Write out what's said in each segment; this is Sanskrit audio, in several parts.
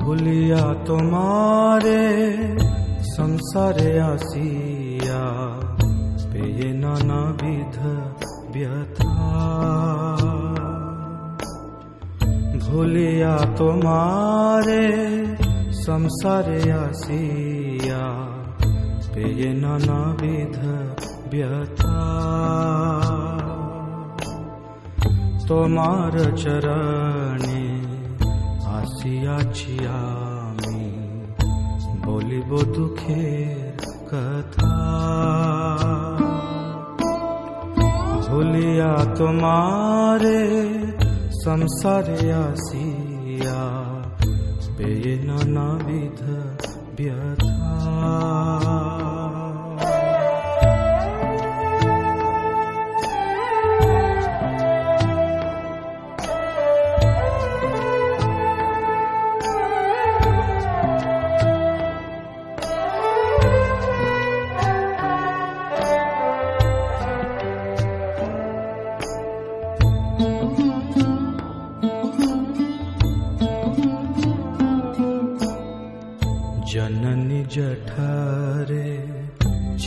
ভুলিয়া তোমারে সংসারে আসিয়া পেয়ে নানাবিধ ব্যথা। ভুলিয়া তোমারে সংসারে আসিয়া পেয়ে নানাবিধ ব্যথা। তোমার চরণে আসিয়াছি আমি বলিব দুঃখের কথা ভুলিয়া তোমারে সংসারে আসিয়া পেয়ে নানাবিধ ব্যথা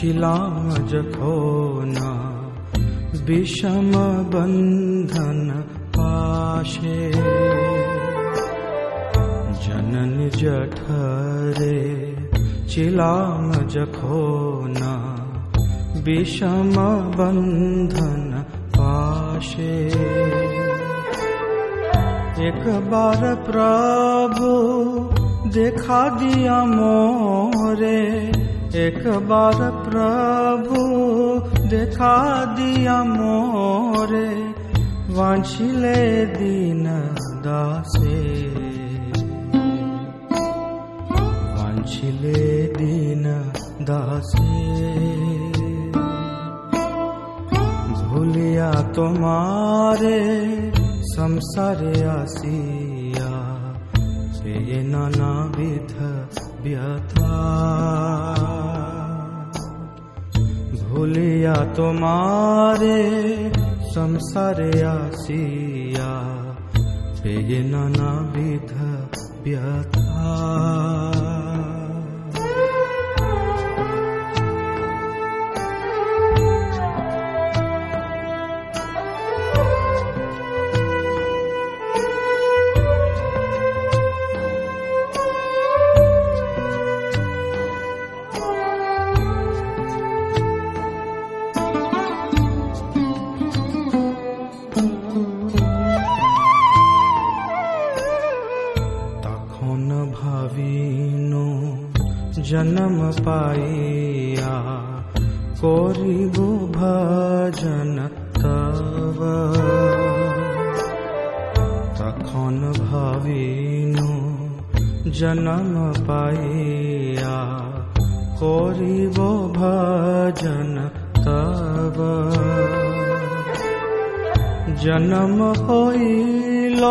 चिलाम जखोना विषम बन्धन पाशे। जननि जठरे चिलाम जखोना विषम बन्धन पाशे। एक बार प्रभु देखा दिया मोरे एक बार प्रभु देखा दिया मोरे वांछिले दीन दासे। वांछिले दीन दासे। भूलिया तुम्हारे संसारे आसिया ये नानाविध व्यथा भूलिया तुम्हारे संसारे आसिया ये नानाविध व्यथा ভাবিনু জন্ম পাইয়া করিব ভজন তব তখন ভাবিনু জন্ম পাইয়া করিব ভজন তব জন্ম হইল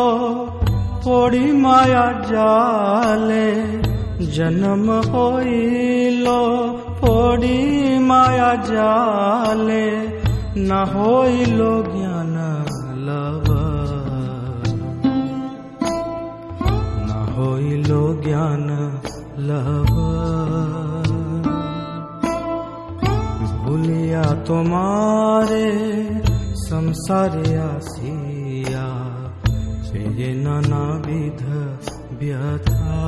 थोड़ी माया जाले। जन्म होइलो, थोड़ी माया जाले। न होइलो ज्ञान लव। न होइलो ज्ञान लव। भूलिया तो तुम्हारे संसार सी ये नानाविध व्यथा।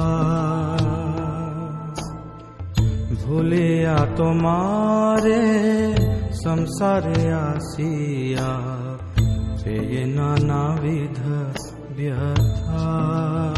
भूलेया ते संसारे आसिया। ये नानाविध व्यथा।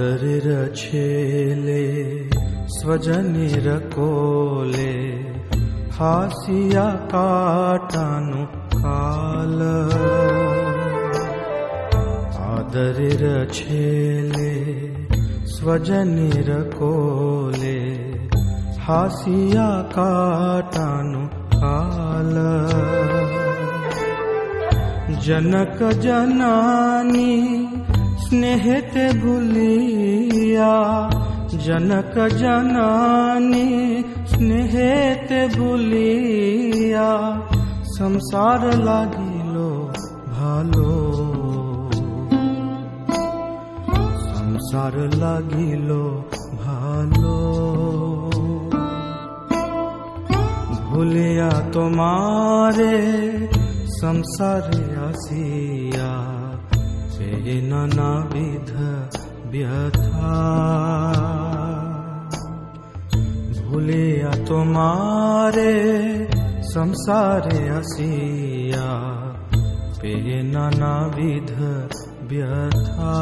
आदर छेले स्वजनेर कोले हासिया काटानु काल। आदर स्वजनेर कोले हासिया काटानु काल। जनक जनानी स्नेहते भूलिया जनक जनानी, स्नेहते भूलिया संसार लागिलो भालो। संसार लागिलो भालो। भूलिया तुम्हारे संसारे आसिया पे नानाविध व्यथा। भूलिया तुम्हारे संसारे आसिया पे नानाविध व्यथा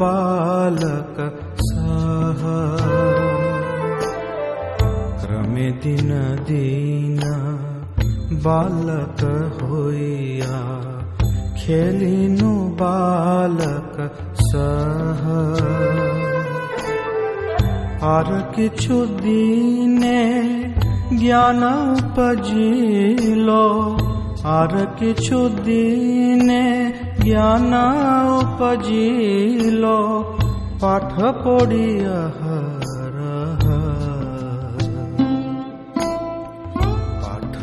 बालक सह। क्रमे दिन दीन बालक होया खेलिनु बालक सह। आर किछु कि ज्ञान जील আর কিছু দিনে জ্ঞান উপজিল পাঠ পাঠ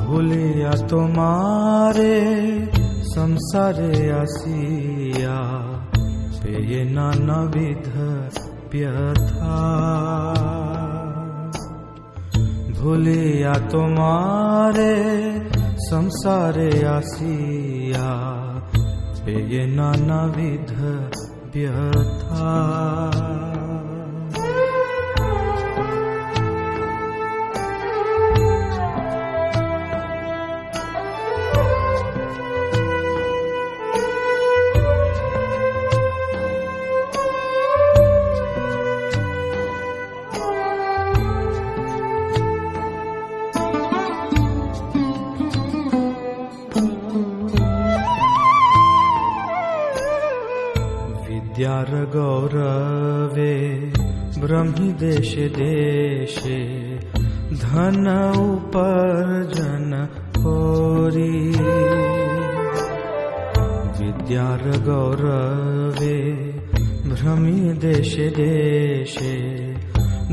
ভুলিয়া তোমারে সংসারে আসিয়া পেয়ে ते বিধ व्यथा भूलिया तुम्हारे संसारे आसिया पे नानाविध व्यथा विद्यार गौरवे ब्रह्मी देश देशे धन उपर्जन कोरी। विद्यार गौरवे भ्रमी देश देशे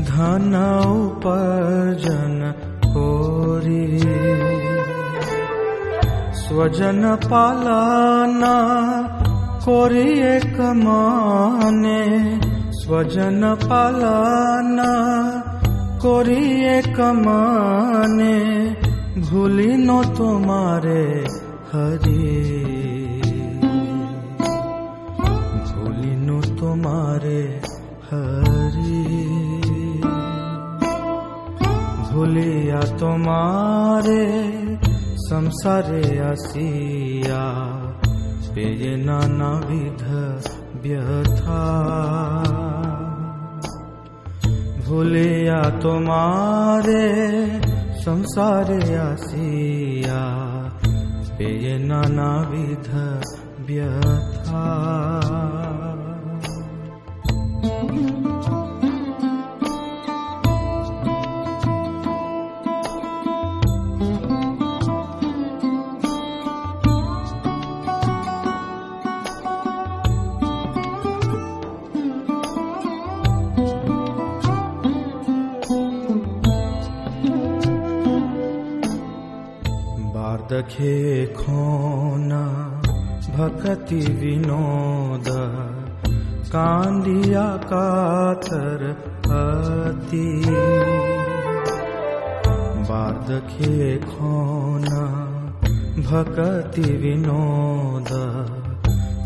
धन उपर्जन कोरी। स्वजन पालना করিয়ে কমানে স্বজন পালনা করিয়ে কমানে ভুলিন তোমারে হরি ভুলিন তোমারে হরি ভুলিয়া তোমারে সংসারে আসিয়া नानाविध व्यथा भूलिया तुम्हारे संसारे आसिया। पे नानाविध व्यथा बार्दखे खोना भक्ति विनोद कांदिया कातर अति। बार्दखे खोना भक्ति विनोद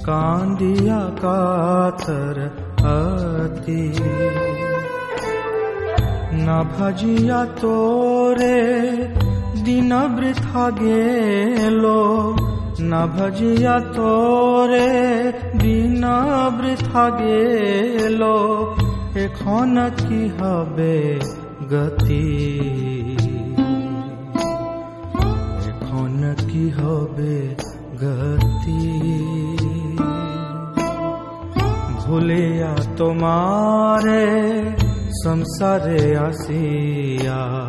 कान्दिया कातर अति। न भजिया तोरे दिन वृथा गेलो, न भजिया तोरे। दिन वृथा गेलो, एखन की हबे गति? एखन की हबे गति? भूलिया तुम्हारे संसारे आसिया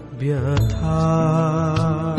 别他